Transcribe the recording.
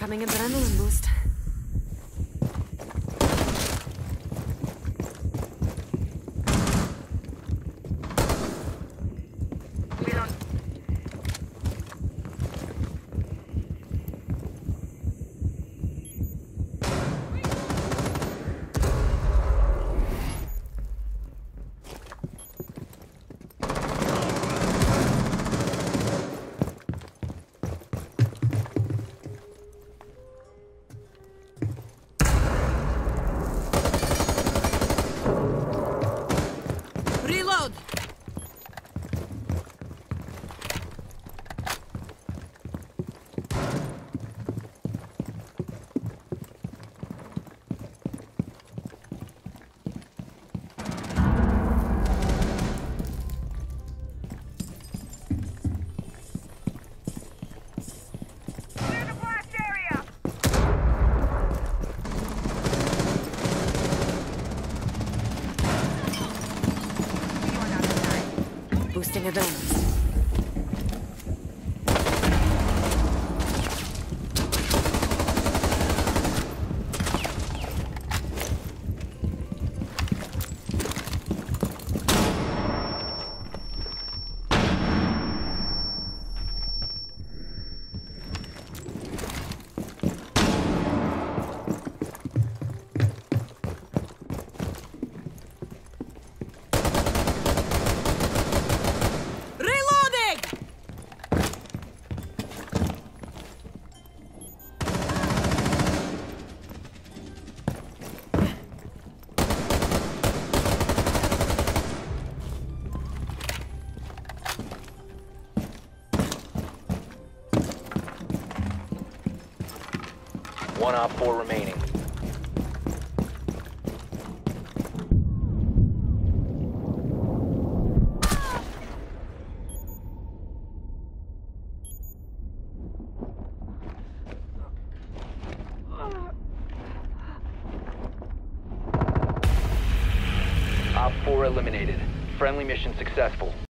Incoming adrenaline boost. пусть они дома. One op four remaining. Op four eliminated. Friendly mission successful.